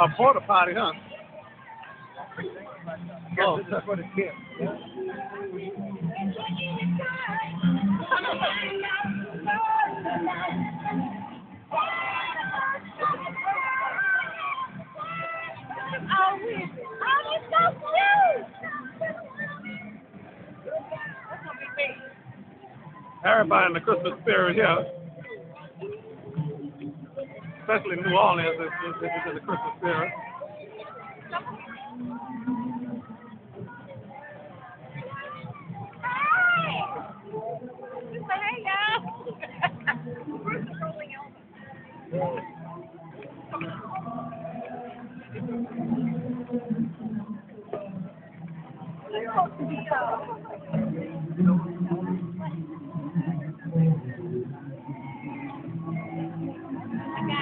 A porta potty, huh? Oh, for the kids. Oh, we're so. Everybody in the Christmas spirit here. Especially New Orleans is, in the Christmas spirit. Hey! Just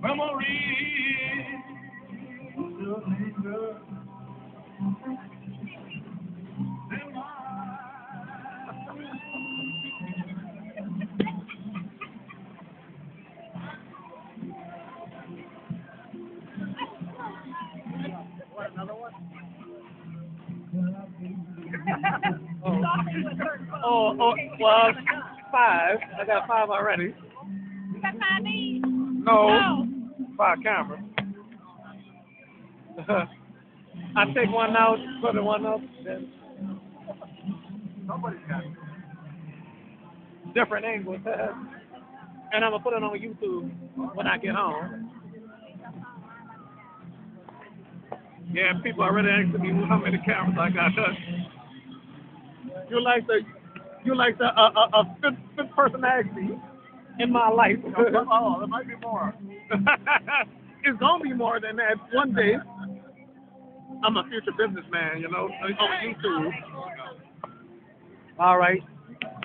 Memories still linger Oh, oh, well, five. I got five already. Five each? No, No. five cameras. I take one out, put it one up, then Somebody's got it. different angles. and I'm gonna put it on YouTube when I get home. Yeah, people already asking me how many cameras I got. You like the, you like the uh, uh, uh, fifth, fifth person actually in my life. Oh, oh, oh, there might be more. it's gonna be more than that one day. I'm a future businessman, you know, on YouTube. All right.